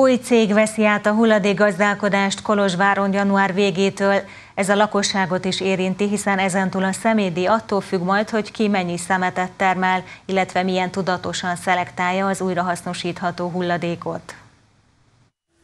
Új cég veszi át a hulladékgazdálkodást Kolozsváron január végétől. Ez a lakosságot is érinti, hiszen ezentúl a szemédi attól függ majd, hogy ki mennyi szemetet termel, illetve milyen tudatosan szelektálja az újrahasznosítható hulladékot.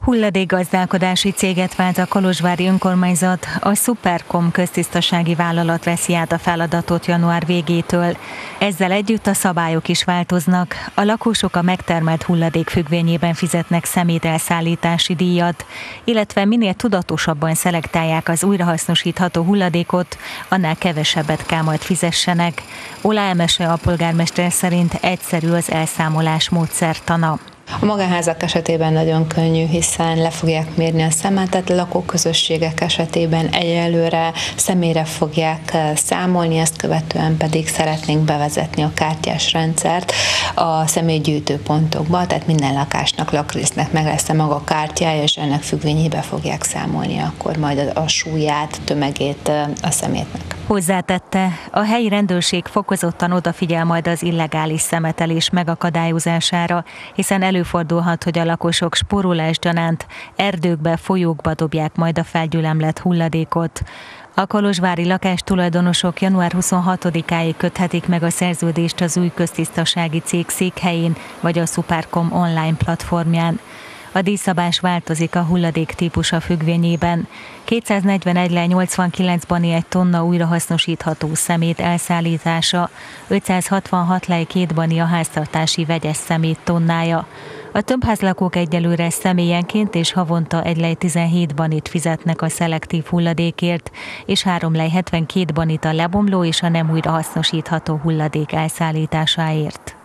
Hulladékgazdálkodási céget vált a Kolozsvári önkormányzat, a Supercom köztisztasági vállalat veszi át a feladatot január végétől. Ezzel együtt a szabályok is változnak. A lakosok a megtermelt hulladék függvényében fizetnek szemételszállítási díjat, illetve minél tudatosabban szelektálják az újrahasznosítható hulladékot, annál kevesebbet kell majd fizessenek. Ola Emese a polgármester szerint egyszerű az elszámolás módszertana. A magánházak esetében nagyon könnyű, hiszen le fogják mérni a szemetet, lakóközösségek esetében egyelőre személyre fogják eh, számolni, ezt követően pedig szeretnénk bevezetni a kártyás rendszert a személygyűjtőpontokba, tehát minden lakásnak, lakrésznek meg lesz a maga kártyája, és ennek függvényébe fogják számolni akkor majd a súlyát, tömegét eh, a szemétnek. Hozzátette, a helyi rendőrség fokozottan odafigyel majd az illegális szemetelés megakadályozására, hiszen előfordulhat, hogy a lakosok spórolás gyanánt erdőkbe, folyókba dobják majd a felgyülemlett hulladékot. A kolozsvári lakástulajdonosok január 26-áig köthetik meg a szerződést az új köztisztasági cég székhelyén vagy a Supercom online platformján. A díszabás változik a hulladék típusa függvényében. 241 le 89 bani egy tonna újrahasznosítható szemét elszállítása, 566 le két bani a háztartási vegyes szemét tonnája. A többházlakók egyelőre személyenként és havonta egy lej 17 banit fizetnek a szelektív hulladékért, és 3 lej 72 banit a lebomló és a nem újrahasznosítható hulladék elszállításáért.